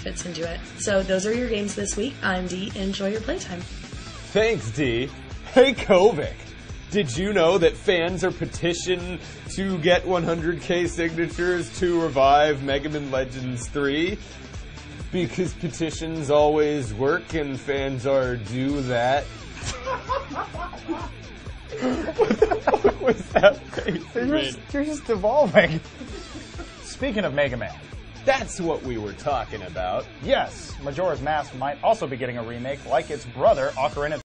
fits into it. So those are your games this week. I'm Dee. Enjoy your playtime. Thanks, Dee. Hey, Kovic. Did you know that fans are petitioning to get 100k signatures to revive Mega Man Legends 3? Because petitions always work and fans are do that. what the fuck was that face you You're just, you're just evolving. Speaking of Mega Man, That's what we were talking about. yes, Majora's Mask might also be getting a remake like its brother, Ocarina